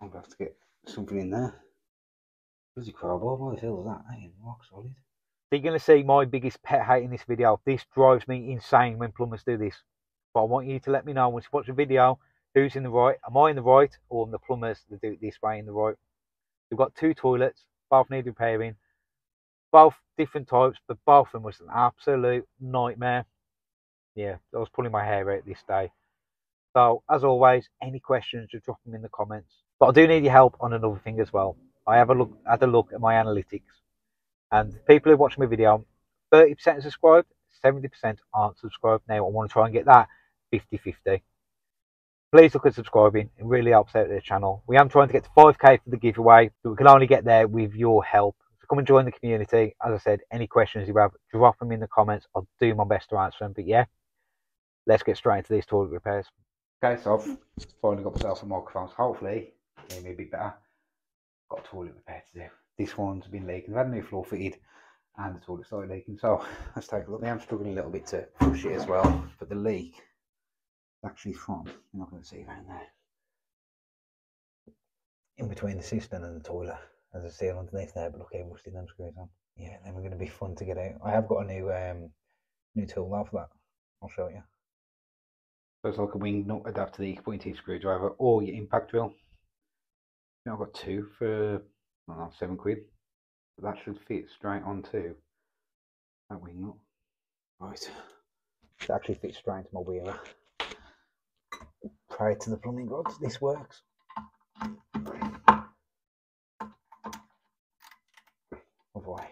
I'm gonna have to get something in there. Bloody what the hell is that? That ain't rock solid. So you're going to see my biggest pet hate in this video. This drives me insane when plumbers do this. But I want you to let me know once you watch the video who's in the right. Am I in the right or am the plumbers that do it this way in the right? We've got two toilets, both need repairing. Both different types, but both of them was an absolute nightmare. Yeah, I was pulling my hair out this day. So, as always, any questions, just drop them in the comments. But I do need your help on another thing as well. I have a look had a look at my analytics and people who watch my video, 30% are subscribed, 70% aren't subscribed. Now, I want to try and get that 50 50. Please look at subscribing, it really helps out the channel. We am trying to get to 5k for the giveaway, but we can only get there with your help. So come and join the community. As I said, any questions you have, drop them in the comments. I'll do my best to answer them. But yeah, let's get straight into these toilet repairs. Okay, so I've finally got myself some microphones. Hopefully, me a bit better. Got a toilet repair to do this one's been leaking. I've had a new floor fitted and the toilet started leaking. So let's take a look. I'm struggling a little bit to push it as well, but the leak is actually from, you're not going to see around there, in between the cistern and the toilet. As I see underneath there, but look how rusty them screws on. Yeah, they're going to be fun to get out. I have got a new um, new tool now for that. I'll show you. So it's like a wing nut adapter put into your screwdriver or your impact drill. I've got two for know, seven quid. That should fit straight on onto that wing nut. Right. It actually fits straight into my wheeler. Prior to the plumbing gods, this works. Oh boy.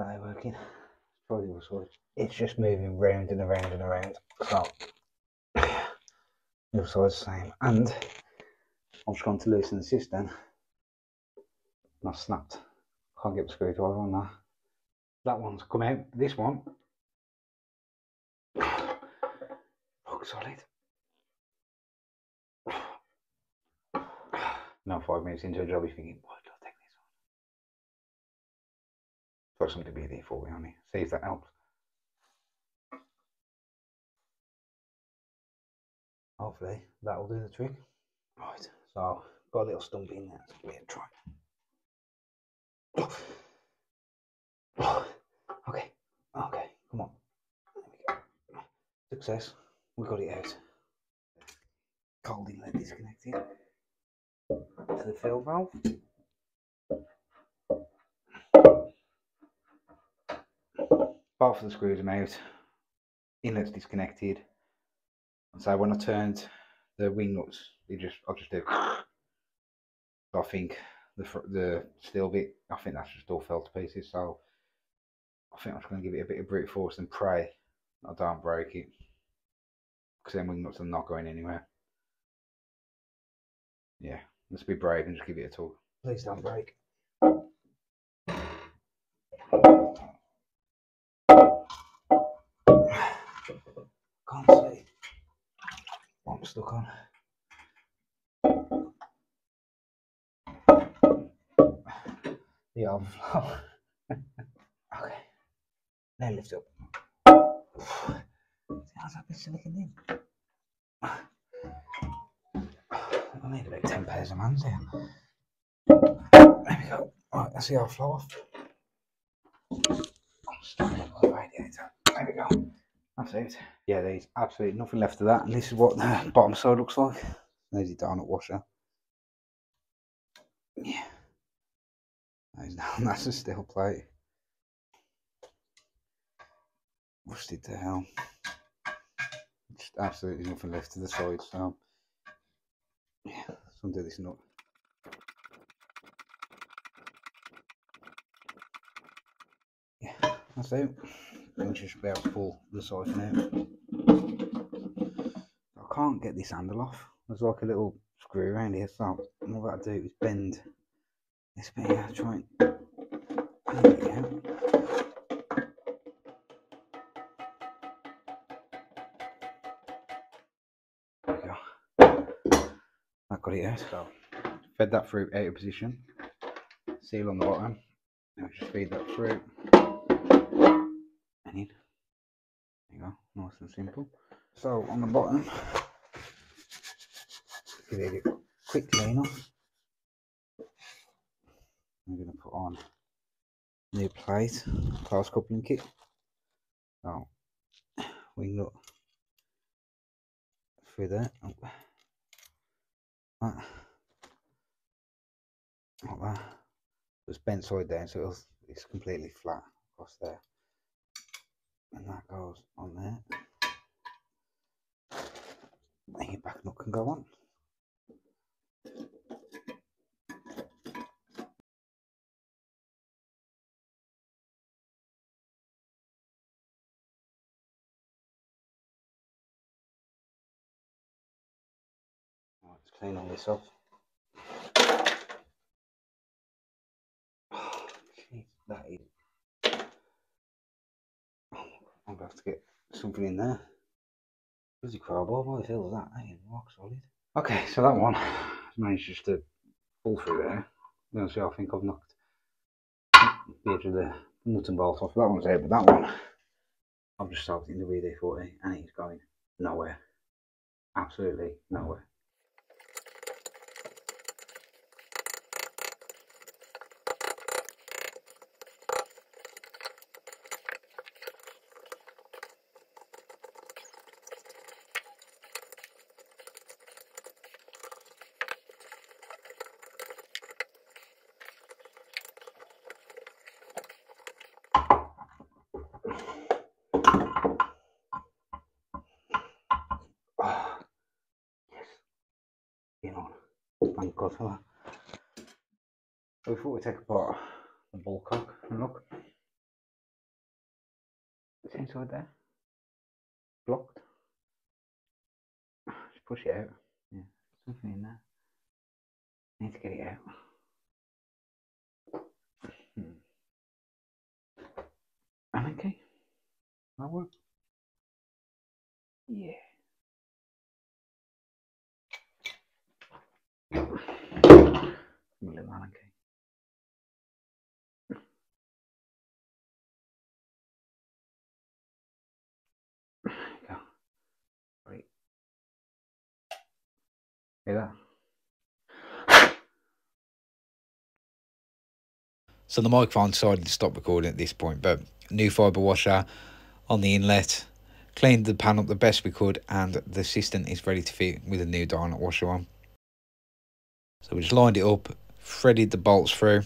Are working? probably was It's just moving round and around and around. So the other side's the same. And I'm just going to loosen the. And I've snapped. Can't get the screwdriver on that. That one's come out. This one. Rock solid. Now five minutes into a job, you're thinking, why Try something to be there for me, honey. See if that helps. Hopefully that'll do the trick. Right, so got a little stump in there. Let's give it a try. Okay, okay, come on. Success. We got it out. Cold inlet disconnected to the fill valve. Both of the screws are out, inlet's disconnected. And so when I turned the wing nuts, it just I just did. I think the the steel bit, I think that's just all fell to pieces. So I think I'm just going to give it a bit of brute force and pray I don't break it. Because then wing nuts are not going anywhere. Yeah, let's be brave and just give it a tug. Please don't break. Can't see I'm stuck on. The overflow. okay. Now lift up. How's that in? I need about 10 pairs of hands here. There we go. Right, that's the overflow off. Radiator. There we go. That's it. Yeah, there's absolutely nothing left of that. And this is what the bottom side looks like. There's your donut washer. Yeah. There's, that's a steel plate. Rusted to hell. Just absolutely nothing left to the side, so yeah, let's undo this nut. Yeah, that's it just about to the siphon out. I can't get this handle off. There's like a little screw around here, so all to do is bend this bit here, try and bend it out. There we go. That got it out. So fed that through out of position. Seal on the bottom. Now just feed that through. And in. There you go, nice and simple. So on the bottom, give it a quick clean off. I'm going to put on new plate, close coupling kit. So wing nut through there. Oh. That. Like that. It's bent side down, so it's completely flat across there. And that goes on there. Then your back nut can go on. Let's clean all this off. Jeez, that is. Oh, I'm have to get something in there. Bloody crowbar, what the is that? Is rock solid. Okay, so that one managed just to pull through there. Know, see, I think I've knocked the edge of the nut and bolt off. That one's there, but that one I've just started in the WD-40 and it's going nowhere. Absolutely nowhere. You know, thank God for that. So we thought we'd take apart the ball cock and look. It's inside there. Blocked. Just push it out. Yeah, something in there. Need to get it out. Hmm. Okay. That work? Yeah. Little Allen key. There you go. Right. Hear So the microphone decided to stop recording at this point, but new fibre washer on the inlet, cleaned the pan up the best we could, and the cistern is ready to fit with a new donut washer on. So we just lined it up, threaded the bolts through,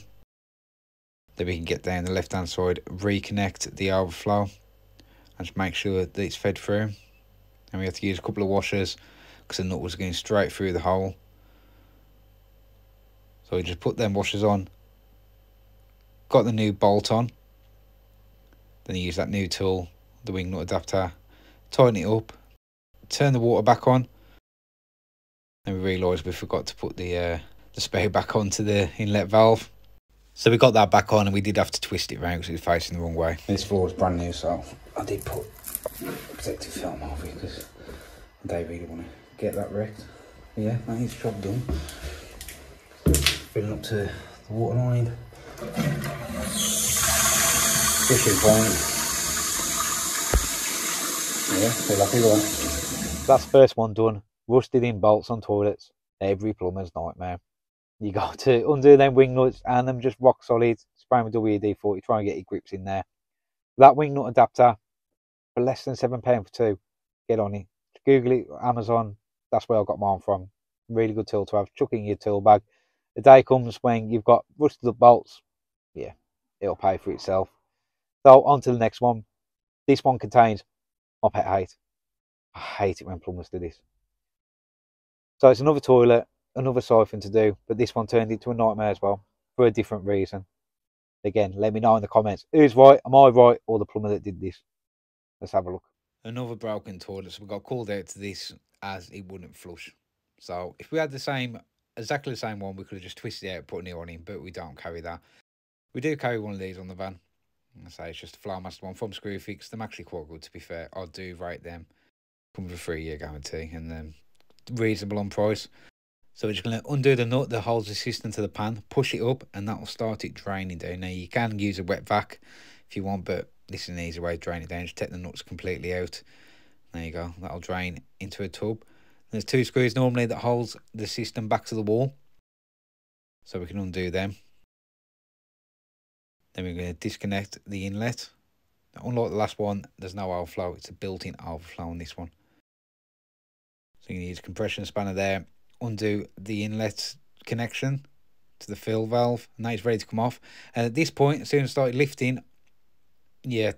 then we can get down the left hand side, reconnect the overflow, and just make sure that it's fed through. And we have to use a couple of washers because the nut was going straight through the hole. So we just put them washers on, got the new bolt on, then use that new tool, the wing nut adapter, tighten it up, turn the water back on, and we realised we forgot to put the uh, the spray back onto the inlet valve. So we got that back on and we did have to twist it around because it was facing the wrong way. This floor is brand new, so I did put protective film over it because I don't really want to get that wrecked. But yeah, that is job done. Filling up to the water line. Fishing point. Yeah, feel happy that. That's the first one done. Rusted in bolts on toilets. Every plumber's nightmare. You got to undo them wing nuts and them just rock solid. Spray with WD-40. Try and get your grips in there. That wing nut adapter for less than seven pound for two. Get on it. Google it. Amazon. That's where I got mine from. Really good tool to have. Chuck in your tool bag. The day comes when you've got rusted up bolts. Yeah, it'll pay for itself. So on to the next one. This one contains my pet hate. I hate it when plumbers do this. So it's another toilet, another siphon to do, but this one turned into a nightmare as well for a different reason. Again, let me know in the comments who's right, am I right, or the plumber that did this? Let's have a look. Another broken toilet, so we got called out to this as it wouldn't flush. So if we had the same, exactly the same one, we could have just twisted it out, put a new one in, but we don't carry that. We do carry one of these on the van. I say it's just a Flowmaster one from Screwfix. They're actually quite good, to be fair. I do rate them. Come with a three year guarantee and then reasonable on price. So we're just going to undo the nut that holds the cistern to the pan, push it up, and that will start it draining down. Now you can use a wet vac if you want, but this is an easy way to drain it down. Just take the nuts completely out. There you go. That'll drain into a tub. There's two screws normally that holds the cistern back to the wall. So we can undo them. Then we're going to disconnect the inlet. Unlike the last one, there's no overflow. It's a built-in overflow on this one. So you need a compression spanner there. Undo the inlet connection to the fill valve. Now it's ready to come off. And at this point, as soon as I started lifting, yeah,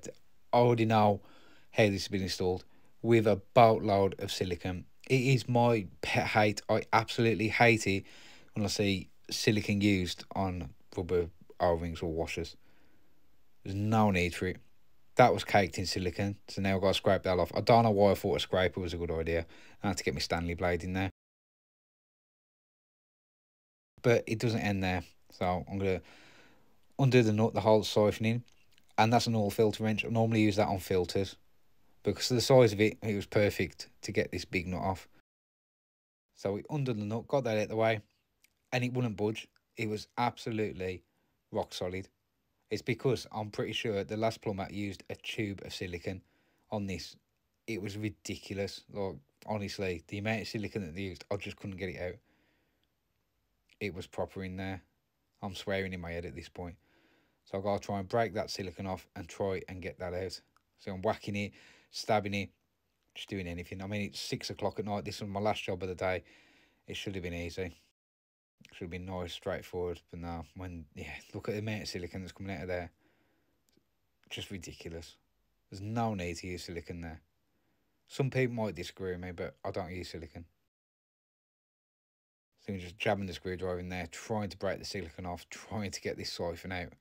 I already know how this has been installed with a boatload of silicone. It is my pet hate. I absolutely hate it when I see silicone used on rubber O-rings or washers. There's no need for it. That was caked in silicon, so now I've got to scrape that off. I don't know why I thought a scraper was a good idea. I had to get my Stanley blade in there. But it doesn't end there. So I'm going to undo the nut, the whole siphoning. And that's an oil filter wrench. I normally use that on filters. Because of the size of it, it was perfect to get this big nut off. So we undid the nut, got that out of the way. And it wouldn't budge. It was absolutely rock solid. It's because I'm pretty sure the last plumber used a tube of silicon on this. It was ridiculous. Like, honestly, the amount of silicon that they used, I just couldn't get it out. It was proper in there. I'm swearing in my head at this point. So I've got to try and break that silicon off and try and get that out. So I'm whacking it, stabbing it, just doing anything. I mean, it's six o'clock at night. This was my last job of the day. It should have been easy. Should have been nice, straightforward. But no, when, yeah, look at the amount of silicon that's coming out of there. Just ridiculous. There's no need to use silicon there. Some people might disagree with me, but I don't use silicon. So I'm just jabbing the screwdriver in there, trying to break the silicon off, trying to get this siphon out.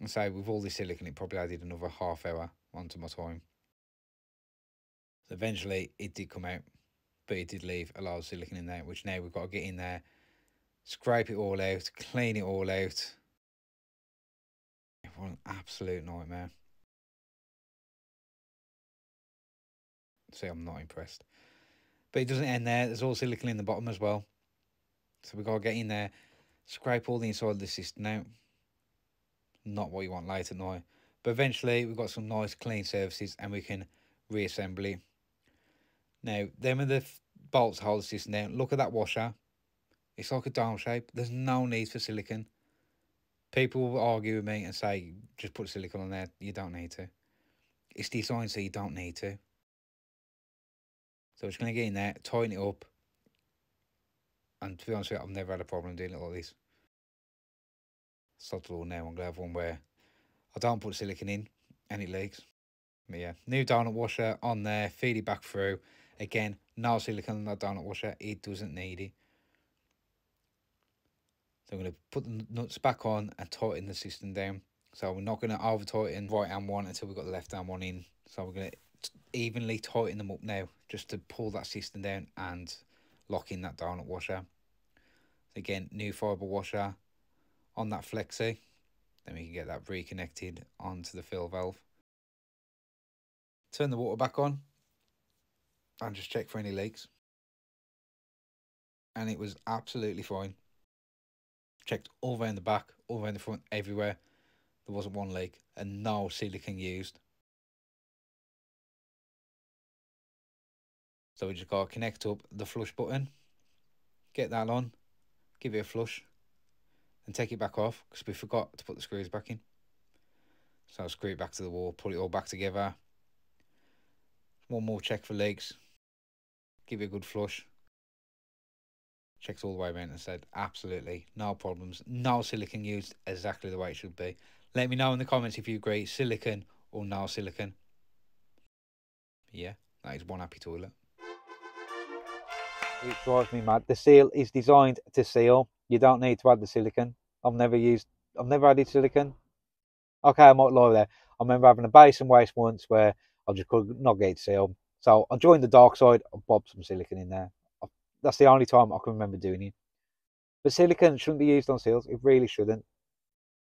And say with all this silicon, it probably added another half hour onto my time. So eventually, it did come out but it did leave a lot of silicon in there, which now we've got to get in there, scrape it all out, clean it all out. What an absolute nightmare. See, I'm not impressed. But it doesn't end there. There's all silicon in the bottom as well. So we've got to get in there, scrape all the inside of the cistern out. Not what you want later, at night. But eventually, we've got some nice clean surfaces and we can reassemble it now, them are the bolts hold the cistern down. Look at that washer. It's like a dome shape. There's no need for silicon. People will argue with me and say, just put silicon on there. You don't need to. It's designed so you don't need to. So I'm just going to get in there, tighten it up. And to be honest with you, I've never had a problem doing it like this. Sod all now, I'm going to have one where I don't put silicon in and it leaks. But yeah, new donut washer on there, feed it back through. Again, no silicone on that donut washer. It doesn't need it. So I'm going to put the nuts back on and tighten the cistern down. So we're not going to over tighten right hand one until we've got the left hand one in. So we're going to evenly tighten them up now just to pull that cistern down and lock in that donut washer. Again, new fibre washer on that flexi. Then we can get that reconnected onto the fill valve. Turn the water back on and just check for any leaks. And it was absolutely fine. Checked all around the back, all around the front, everywhere. There wasn't one leak and no silicone used. So we just got to connect up the flush button, get that on, give it a flush, and take it back off because we forgot to put the screws back in. So I'll screw it back to the wall, pull it all back together. One more check for leaks, give it a good flush. Checked all the way around and said, absolutely, no problems, no silicon used, exactly the way it should be. Let me know in the comments if you agree, silicon or no silicon. Yeah, that is one happy toilet. It drives me mad. The seal is designed to seal. You don't need to add the silicon. I've never used, I've never added silicon. Okay, I might lie there. I remember having a basin waste once where I just could not get it sealed. So I joined the dark side. I bobbed some silicon in there. That's the only time I can remember doing it. But silicon shouldn't be used on seals. It really shouldn't.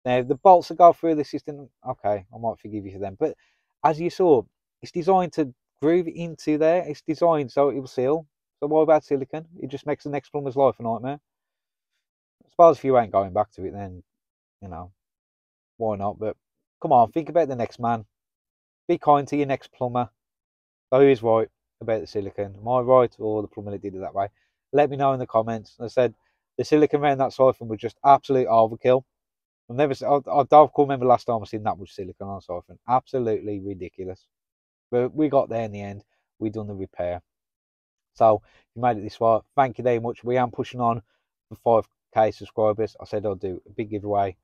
Now the bolts that go through the cistern, okay, I might forgive you for them. But as you saw, it's designed to groove into there. It's designed so it will seal. So why about silicon? It just makes the next plumber's life a nightmare. I suppose if you ain't going back to it, then you know why not? But come on, think about the next man. Be kind to your next plumber. Who is right about the silicon? Am I right or the plumber that did it that way? Let me know in the comments. I said the silicon around that siphon was just absolute overkill. I've never, I, I don't remember last time I seen that much silicon on a siphon. Absolutely ridiculous. But we got there in the end. We done the repair. So you made it this far, thank you very much. We am pushing on for 5k subscribers. I said I'll do a big giveaway.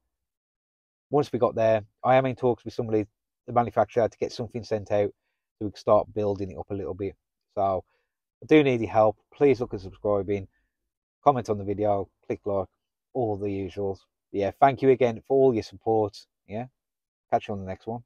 Once we got there, I am in talks with somebody, the manufacturer, to get something sent out so we can start building it up a little bit. So I do need your help. Please look at subscribing, comment on the video, click like, all the usuals. Yeah, thank you again for all your support. Yeah, catch you on the next one.